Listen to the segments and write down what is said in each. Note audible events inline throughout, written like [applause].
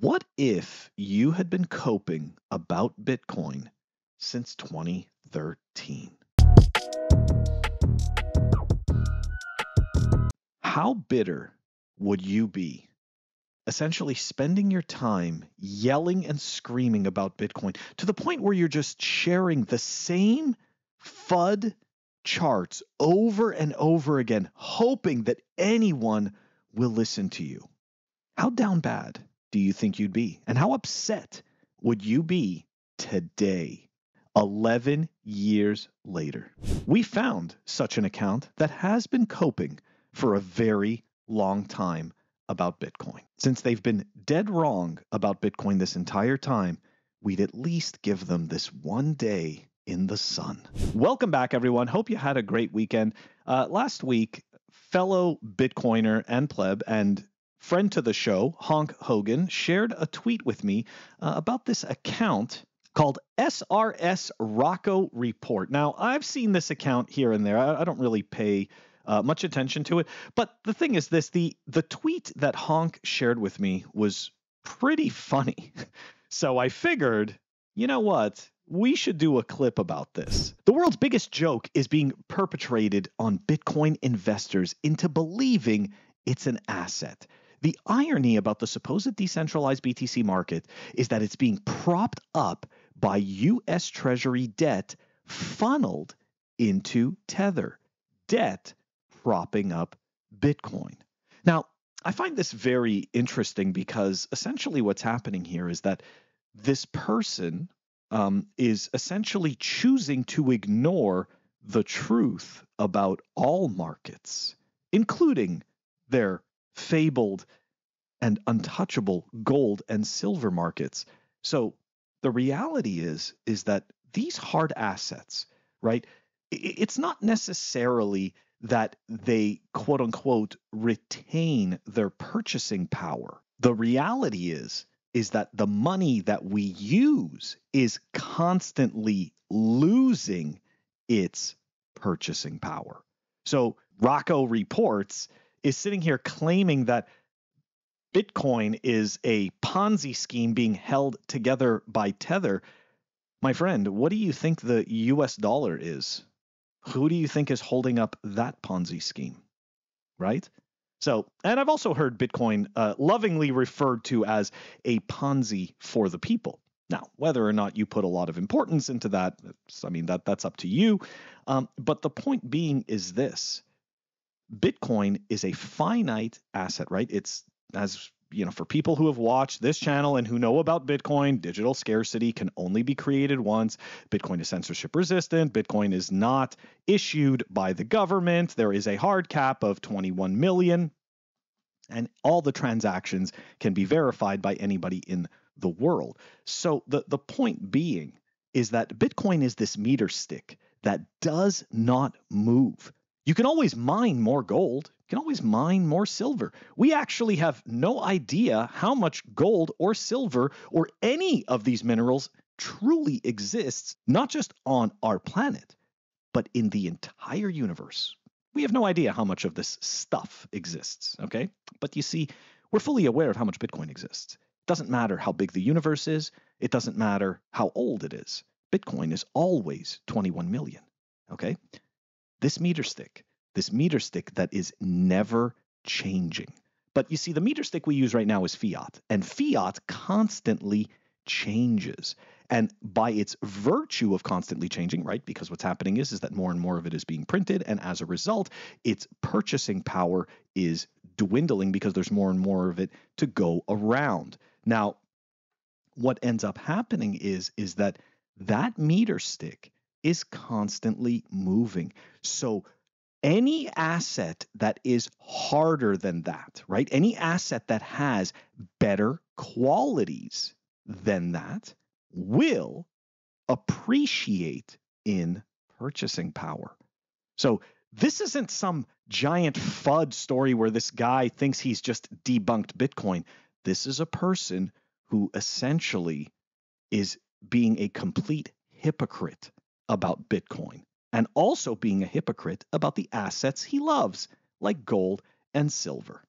What if you had been coping about Bitcoin since 2013? How bitter would you be? Essentially, spending your time yelling and screaming about Bitcoin to the point where you're just sharing the same FUD charts over and over again, hoping that anyone will listen to you. How down bad do you think you'd be? And how upset would you be today, 11 years later? We found such an account that has been coping for a very long time about Bitcoin. Since they've been dead wrong about Bitcoin this entire time, we'd at least give them this one day in the sun. Welcome back, everyone. Hope you had a great weekend. Uh, last week, fellow Bitcoiner and pleb and friend to the show, Honk Hogan, shared a tweet with me uh, about this account called SRS Rocco Report. Now, I've seen this account here and there. I, I don't really pay uh, much attention to it. But the thing is this the the tweet that Honk shared with me was pretty funny. [laughs] so I figured, you know what? We should do a clip about this. The world's biggest joke is being perpetrated on Bitcoin investors into believing it's an asset. The irony about the supposed decentralized BTC market is that it's being propped up by US Treasury debt funneled into Tether. Debt propping up Bitcoin. Now, I find this very interesting because essentially what's happening here is that this person um, is essentially choosing to ignore the truth about all markets, including their fabled and untouchable gold and silver markets. So the reality is is that these hard assets, right? It's not necessarily that they quote unquote retain their purchasing power. The reality is is that the money that we use is constantly losing its purchasing power. So Rocco Reports is sitting here claiming that Bitcoin is a Ponzi scheme being held together by Tether. My friend, what do you think the US dollar is? Who do you think is holding up that Ponzi scheme? Right? So, and I've also heard Bitcoin uh, lovingly referred to as a Ponzi for the people. Now, whether or not you put a lot of importance into that, I mean that that's up to you. Um, but the point being is this: Bitcoin is a finite asset, right? It's as you know, for people who have watched this channel and who know about Bitcoin, digital scarcity can only be created once. Bitcoin is censorship resistant. Bitcoin is not issued by the government. There is a hard cap of 21 million. And all the transactions can be verified by anybody in the world. So the, the point being is that Bitcoin is this meter stick that does not move. You can always mine more gold. You can always mine more silver. We actually have no idea how much gold or silver or any of these minerals truly exists, not just on our planet, but in the entire universe. We have no idea how much of this stuff exists, okay? But you see, we're fully aware of how much Bitcoin exists. It doesn't matter how big the universe is, it doesn't matter how old it is. Bitcoin is always 21 million, okay? This meter stick, this meter stick that is never changing. But you see, the meter stick we use right now is fiat, and fiat constantly changes. And by its virtue of constantly changing, right? Because what's happening is, is that more and more of it is being printed, and as a result, its purchasing power is dwindling because there's more and more of it to go around. Now, what ends up happening is is that that meter stick is constantly moving. So any asset that is harder than that, right? Any asset that has better qualities than that will appreciate in purchasing power. So this isn't some giant FUD story where this guy thinks he's just debunked Bitcoin. This is a person who essentially is being a complete hypocrite about Bitcoin and also being a hypocrite about the assets he loves, like gold and silver.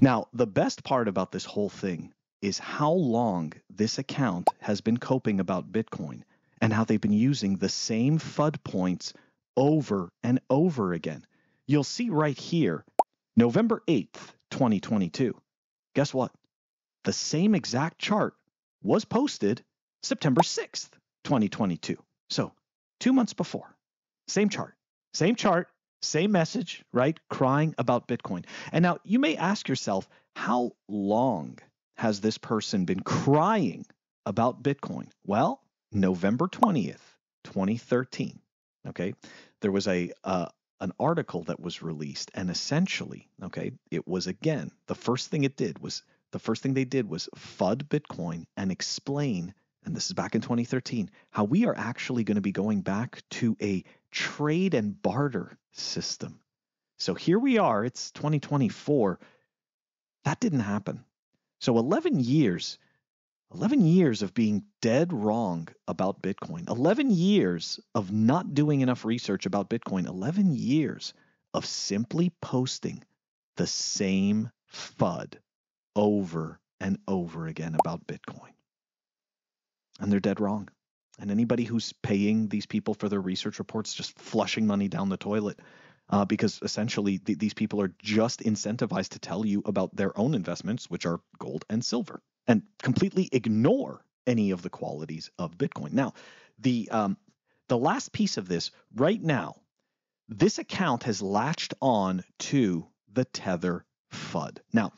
Now, the best part about this whole thing is how long this account has been coping about Bitcoin and how they've been using the same FUD points over and over again. You'll see right here, November 8th, 2022. Guess what? The same exact chart was posted September 6th, 2022. So, two months before. Same chart, same chart, same message, right? Crying about Bitcoin. And now you may ask yourself, how long has this person been crying about Bitcoin? Well, November 20th, 2013. Okay. There was a, uh, an article that was released and essentially okay it was again the first thing it did was the first thing they did was fud bitcoin and explain and this is back in 2013 how we are actually going to be going back to a trade and barter system. So here we are it's 2024 that didn't happen. So 11 years 11 years of being dead wrong about Bitcoin, 11 years of not doing enough research about Bitcoin, 11 years of simply posting the same FUD over and over again about Bitcoin. And they're dead wrong. And anybody who's paying these people for their research reports just flushing money down the toilet uh, because essentially th- these people are just incentivized to tell you about their own investments, which are gold and silver and completely ignore any of the qualities of Bitcoin. Now, the um, the last piece of this right now, this account has latched on to the Tether FUD. Now,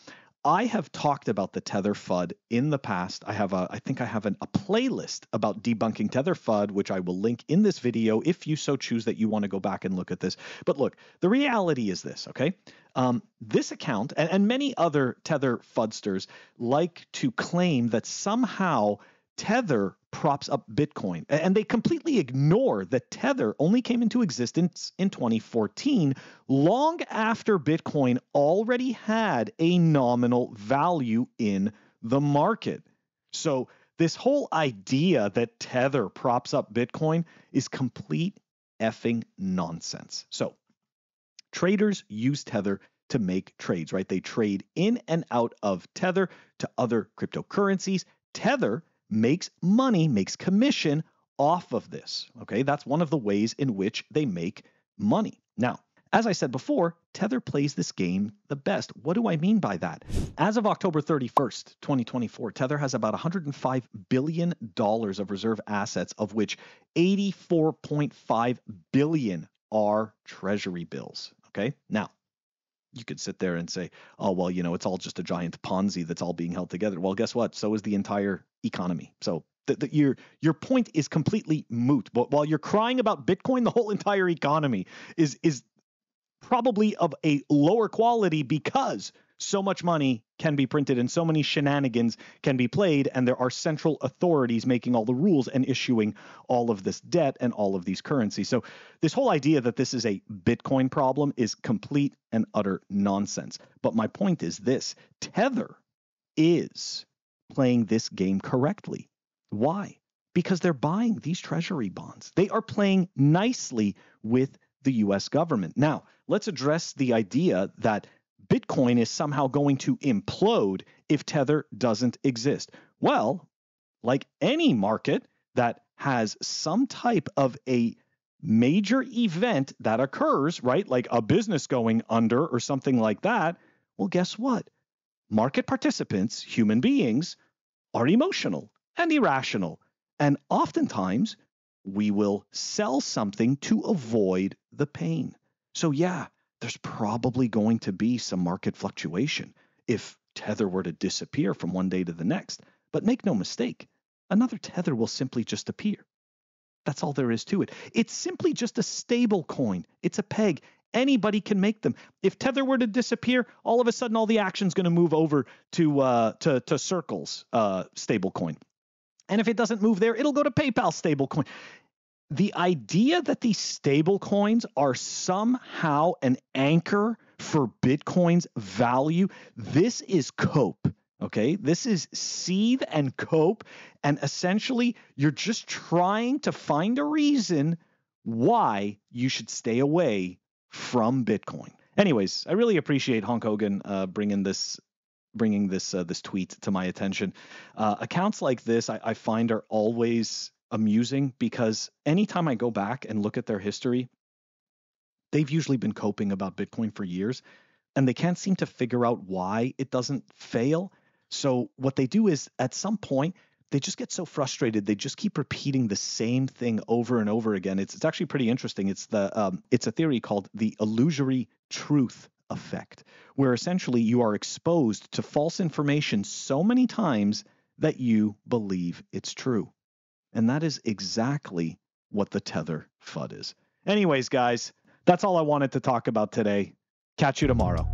I have talked about the Tether FUD in the past. I have a, I think I have an, a playlist about debunking Tether FUD, which I will link in this video if you so choose that you want to go back and look at this. But look, the reality is this, okay? Um, this account and, and many other Tether FUDsters like to claim that somehow Tether props up Bitcoin. And they completely ignore that Tether only came into existence in 2014, long after Bitcoin already had a nominal value in the market. So, this whole idea that Tether props up Bitcoin is complete effing nonsense. So, traders use Tether to make trades, right? They trade in and out of Tether to other cryptocurrencies. Tether makes money, makes commission off of this. Okay, that's one of the ways in which they make money. Now, as I said before, Tether plays this game the best. What do I mean by that? As of October 31st, 2024, Tether has about $105 billion of reserve assets, of which 84.5 billion are treasury bills. Okay. Now, you could sit there and say, oh, well, you know, it's all just a giant Ponzi that's all being held together. Well, guess what? So is the entire economy. So the, the, your your point is completely moot. But while you're crying about Bitcoin, the whole entire economy is is probably of a lower quality because so much money can be printed and so many shenanigans can be played and there are central authorities making all the rules and issuing all of this debt and all of these currencies. So this whole idea that this is a bitcoin problem is complete and utter nonsense. But my point is this tether is playing this game correctly. Why? Because they're buying these treasury bonds. They are playing nicely with the US government. Now let's address the idea that Bitcoin is somehow going to implode if Tether doesn't exist. Well, like any market that has some type of a major event that occurs, right? Like a business going under or something like that. Well, guess what? Market participants, human beings, are emotional and irrational. And oftentimes, we will sell something to avoid the pain. So, yeah, there's probably going to be some market fluctuation if Tether were to disappear from one day to the next. But make no mistake, another Tether will simply just appear. That's all there is to it. It's simply just a stable coin. It's a peg. Anybody can make them. If Tether were to disappear, all of a sudden all the action's going to move over to uh, to to Circle's uh, stablecoin. And if it doesn't move there, it'll go to PayPal stablecoin the idea that these stable coins are somehow an anchor for Bitcoin's value, this is cope. Okay, this is seethe and cope. And essentially, you're just trying to find a reason why you should stay away from Bitcoin. Anyways, I really appreciate Honk Hogan uh, bringing this bringing this uh, this tweet to my attention. Uh, accounts like this, I, I find, are always amusing because anytime I go back and look at their history, they've usually been coping about Bitcoin for years, and they can't seem to figure out why it doesn't fail. So what they do is, at some point, they just get so frustrated they just keep repeating the same thing over and over again. It's, it's actually pretty interesting. It's the um, it's a theory called the illusory truth effect where essentially you are exposed to false information so many times that you believe it's true and that is exactly what the tether fud is. Anyways guys that's all i wanted to talk about today. Catch you tomorrow